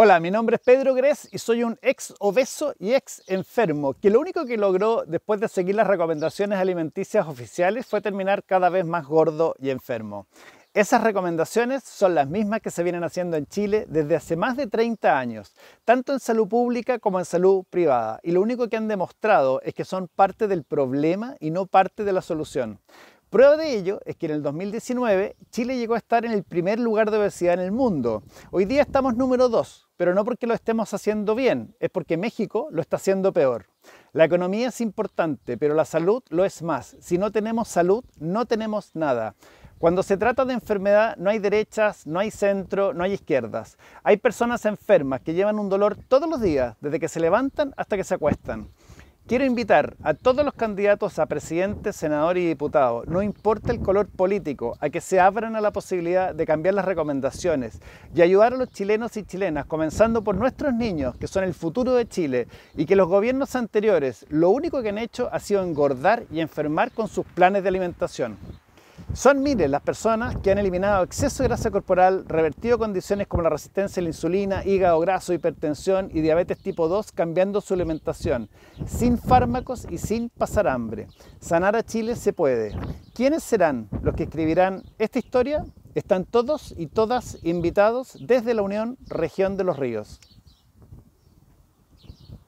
Hola, mi nombre es Pedro Gres y soy un ex obeso y ex enfermo, que lo único que logró después de seguir las recomendaciones alimenticias oficiales fue terminar cada vez más gordo y enfermo. Esas recomendaciones son las mismas que se vienen haciendo en Chile desde hace más de 30 años, tanto en salud pública como en salud privada, y lo único que han demostrado es que son parte del problema y no parte de la solución. Prueba de ello es que en el 2019 Chile llegó a estar en el primer lugar de obesidad en el mundo. Hoy día estamos número 2, pero no porque lo estemos haciendo bien, es porque México lo está haciendo peor. La economía es importante, pero la salud lo es más. Si no tenemos salud, no tenemos nada. Cuando se trata de enfermedad no hay derechas, no hay centro, no hay izquierdas. Hay personas enfermas que llevan un dolor todos los días, desde que se levantan hasta que se acuestan. Quiero invitar a todos los candidatos a presidente, senador y diputado, no importa el color político, a que se abran a la posibilidad de cambiar las recomendaciones y ayudar a los chilenos y chilenas, comenzando por nuestros niños, que son el futuro de Chile, y que los gobiernos anteriores lo único que han hecho ha sido engordar y enfermar con sus planes de alimentación. Son miles las personas que han eliminado exceso de grasa corporal, revertido condiciones como la resistencia a la insulina, hígado graso, hipertensión y diabetes tipo 2 cambiando su alimentación, sin fármacos y sin pasar hambre. Sanar a Chile se puede. ¿Quiénes serán los que escribirán esta historia? Están todos y todas invitados desde la Unión Región de los Ríos.